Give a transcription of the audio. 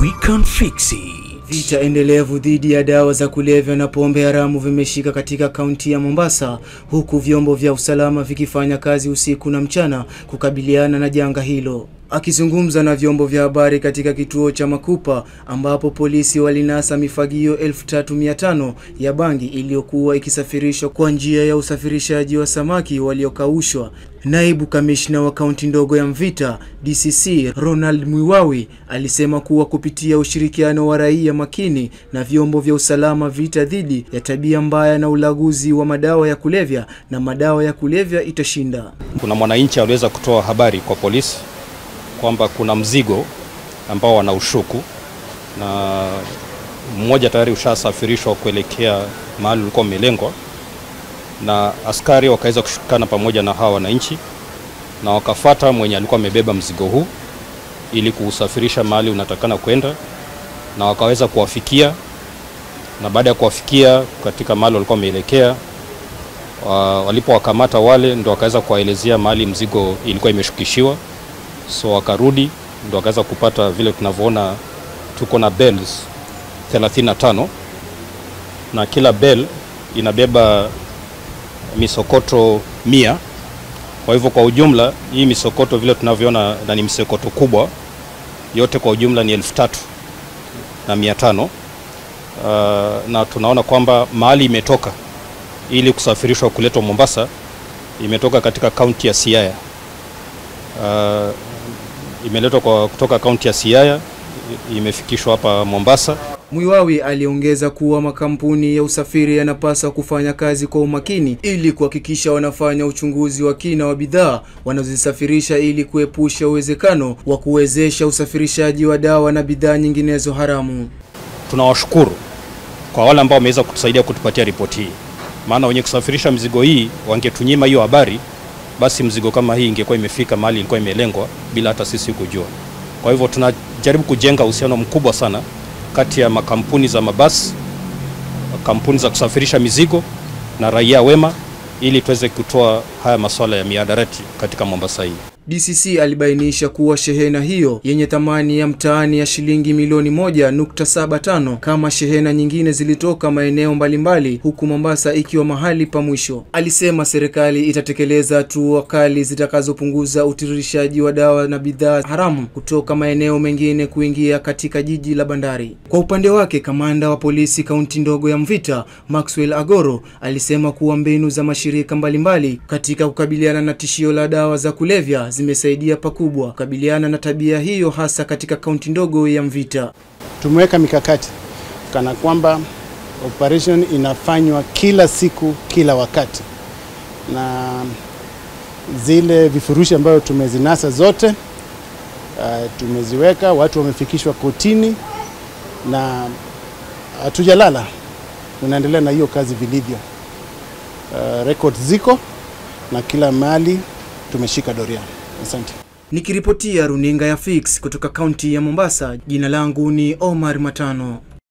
We can fix it. Vita endelevu dhidi ya dawa za kulevya na pombe haramu vimeshika katika kaunti ya Mombasa, huku vyombo vya usalama vikifanya kazi usiku na mchana kukabiliana na janga hilo. Akizungumza na vyombo vya habari katika kituo cha Makupa ambapo polisi walinasa mifagio 3500 ya bangi iliyokuwa ikisafirishwa kwa njia ya usafirishaji wa samaki waliokaushwa, naibu kamishna wa kaunti ndogo ya Mvita DCC Ronald Mwiwawi alisema kuwa kupitia ushirikiano wa raia makini na vyombo vya usalama, vita dhidi ya tabia mbaya na ulaguzi wa madawa ya kulevya na madawa ya kulevya itashinda. Kuna mwananchi aliweza kutoa habari kwa polisi kwamba kuna mzigo ambao wanaushuku na mmoja tayari ushasafirishwa kuelekea mahali ulikuwa umelengwa, na askari wakaweza kushikana pamoja na hawa wananchi na wakafata mwenye alikuwa amebeba mzigo huu ili kuusafirisha mahali unatakana kwenda, na wakaweza kuwafikia, na baada ya kuwafikia katika mahali walikuwa wameelekea, walipowakamata wale, ndo wakaweza kuwaelezea mahali mzigo ilikuwa imeshukishiwa. So wakarudi ndo wakaweza kupata vile tunavyoona, tuko na bells 35 na kila bell inabeba misokoto mia. Kwa hivyo kwa ujumla hii misokoto vile tunavyoona, na ni misokoto kubwa yote, kwa ujumla ni elfu tatu na mia tano. Uh, na tunaona kwamba mahali imetoka ili kusafirishwa kuletwa Mombasa imetoka katika kaunti ya Siaya. Uh, imeletwa kutoka kaunti ya Siaya imefikishwa hapa Mombasa. Mwiwawi aliongeza kuwa makampuni ya usafiri yanapaswa kufanya kazi kwa umakini ili kuhakikisha wanafanya uchunguzi wa kina wa bidhaa wanazozisafirisha ili kuepusha uwezekano wa kuwezesha usafirishaji wa dawa na bidhaa nyinginezo haramu. Tunawashukuru kwa wale ambao wameweza kutusaidia kutupatia ripoti hii, maana wenye kusafirisha mzigo hii wangetunyima hiyo habari basi mzigo kama hii ingekuwa imefika mahali ilikuwa imelengwa bila hata sisi kujua. Kwa hivyo tunajaribu kujenga uhusiano mkubwa sana kati ya makampuni za mabasi, kampuni za kusafirisha mizigo na raia wema ili tuweze kutoa haya masuala ya miadarati katika Mombasa hii. DCC alibainisha kuwa shehena hiyo yenye thamani ya mtaani ya shilingi milioni moja nukta saba tano kama shehena nyingine zilitoka maeneo mbalimbali huku Mombasa ikiwa mahali pa mwisho. Alisema serikali itatekeleza hatua kali zitakazopunguza utiririshaji wa dawa na bidhaa haramu kutoka maeneo mengine kuingia katika jiji la bandari. Kwa upande wake, kamanda wa polisi kaunti ndogo ya Mvita Maxwell Agoro alisema kuwa mbinu za mashirika mbalimbali katika kukabiliana na tishio la dawa za kulevya zimesaidia pakubwa kukabiliana na tabia hiyo hasa katika kaunti ndogo ya Mvita. Tumeweka mikakati kana kwamba operation inafanywa kila siku kila wakati, na zile vifurushi ambayo tumezinasa zote uh, tumeziweka, watu wamefikishwa kotini na hatujalala, tunaendelea na hiyo kazi vilivyo. Uh, record ziko na kila mali tumeshika doria. Asante. Nikiripotia runinga ya Fix kutoka kaunti ya Mombasa, jina langu ni Omar Matano.